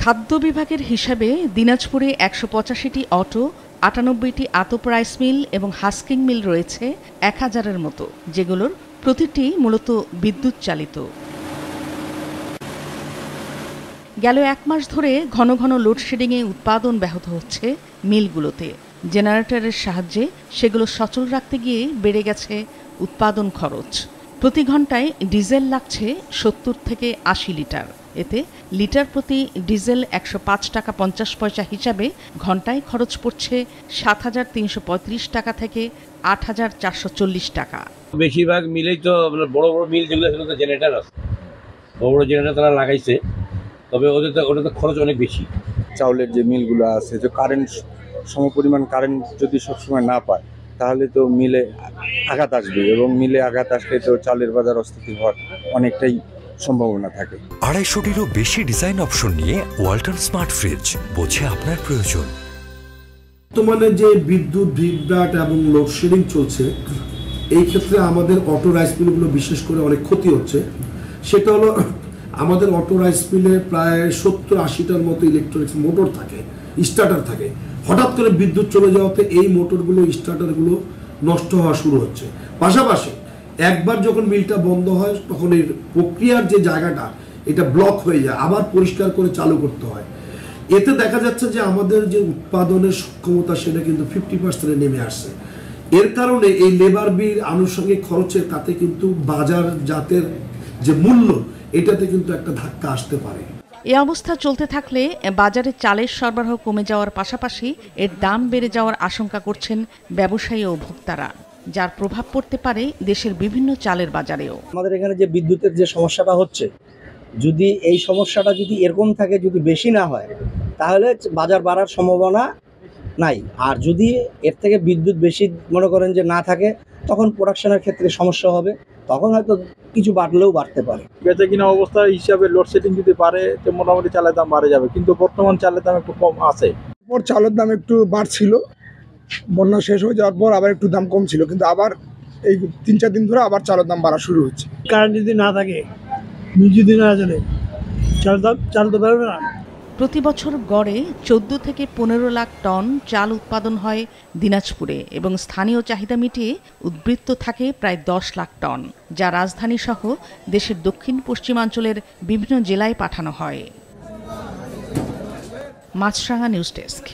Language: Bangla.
খাদ্য বিভাগের হিসাবে দিনাজপুরে একশো পঁচাশিটি অটো, আটানব্বইটি আতপ রাইস মিল এবং হাস্কিং মিল রয়েছে এক হাজারের মতো, যেগুলোর প্রতিটি মূলত বিদ্যুৎ চালিত। গেল এক মাস ধরে ঘন ঘন লোডশেডিংয়ে উৎপাদন ব্যাহত হচ্ছে মিলগুলোতে। জেনারেটরের সাহায্যে সেগুলো সচল রাখতে গিয়ে বেড়ে গেছে উৎপাদন খরচ। প্রতি ঘন্টায় ডিজেল লাগছে সত্তর থেকে আশি লিটার। এতে লিটার প্রতি ডিজেল একশো পাঁচ টাকা পঞ্চাশ পয়সা হিসাবে ঘন্টায় খরচ পড়ছে সাত হাজার তিনশো পঁয়ত্রিশ টাকা থেকে আট হাজার চারশো চল্লিশ টাকা। বেশিরভাগ মিলেই তো আপনার বড় বড় মিল যেগুলো সেগুলো তো জেনারেটার আছে। বড় বড় জেনারেটার তারা লাগাইছে তবে ওদের তো ওটা তো খরচ অনেক বেশি। চাউলের যে মিলগুলো আছে যে কারেন্ট সমপরিমাণ কারেন্ট যদি সবসময় না পায় তাহলে তো মিলে আঘাত আসবে এবং মিলে আঘাত আসলে তো চালের বাজার অস্থিতি হওয়ার অনেকটাই সম্ভাবনা থাকে। আড়াইশোটিরও বেশি ডিজাইন অপশন নিয়ে ওয়াল্টন স্মার্ট ফ্রিজ বোঝে আপনার প্রয়োজন। বর্তমানে যে বিদ্যুৎ বিভ্রাট এবং লোডশেডিং চলছে এই ক্ষেত্রে আমাদের অটো রাইস মিলগুলো বিশেষ করে অনেক ক্ষতি হচ্ছে। সেটা হলো আমাদের অটো রাইস মিলে প্রায় সত্তর আশিটার মতো ইলেকট্রনিক্স মোটর থাকে স্টার্টার থাকে। হঠাৎ করে বিদ্যুৎ চলে যাওয়াতে এই মোটরগুলো স্টার্টারগুলো নষ্ট হওয়া শুরু হচ্ছে। পাশাপাশি একবার যখন মিলটা বন্ধ হয়, তখন এর প্রক্রিয়ার যে জায়গাটা, এটা ব্লক হয়ে যায়, আবার পরিষ্কার করে চালু করতে হয়। এতে দেখা যাচ্ছে যে আমাদের যে উৎপাদনের সক্ষমতা, সেটা কিন্তু ফিফটি পার্সেন্টে নেমে আসছে। এর কারণে এই লেবার বিল আনুষঙ্গিক খরচে তাতে কিন্তু বাজার জাতের যে মূল্য, এটাতে কিন্তু একটা ধাক্কা আসতে পারে। এ অবস্থা চলতে থাকলে বাজারে চালের সরবরাহ কমে যাওয়ার পাশাপাশি এর দাম বেড়ে যাওয়ার আশঙ্কা করছেন ব্যবসায়ী ও ভোক্তারা। যার প্রভাব পড়তে পারে দেশের বিভিন্ন চালের বাজারেও। আমাদের এখানে যে বিদ্যুতের যে সমস্যাটা হচ্ছে যদি এই সমস্যাটা যদি এরকম থাকে যদি বেশি না হয় তাহলে বাজার বাড়ার সম্ভাবনা নাই। আর যদি এর থেকে বিদ্যুৎ বেশি মনে করেন যে না থাকে তখন প্রোডাকশনের ক্ষেত্রে সমস্যা হবে। তখন হয়তো কিছু বাড়লেও বাড়তে পারে। বেচা কিনা অবস্থা হিসাবে লোডশেডিং যদি বাড়ে তো মোটামুটি চালের দাম বাড়ে যাবে। কিন্তু বর্তমান চালের দাম একটু কম আছে। পর চালের দাম একটু বাড়ছিল। বন্যা শেষ হয়ে যাওয়ার পর আবার একটু দাম কম ছিল কিন্তু আবার এই তিন চার দিন ধরে আবার চালের দাম বাড়া শুরু হচ্ছে। কারেন্ট যদি না থাকে যদি না। চলে চাল দাম চাল তো পারবে না। প্রতি বছর গড়ে চোদ্দ থেকে পনেরো লাখ টন চাল উৎপাদন হয় দিনাজপুরে এবং স্থানীয় চাহিদা মিটিয়ে উদ্বৃত্ত থাকে প্রায় দশ লাখ টন যা রাজধানী সহ দেশের দক্ষিণ পশ্চিমাঞ্চলের বিভিন্ন জেলায় পাঠানো হয়। Maasranga news desk.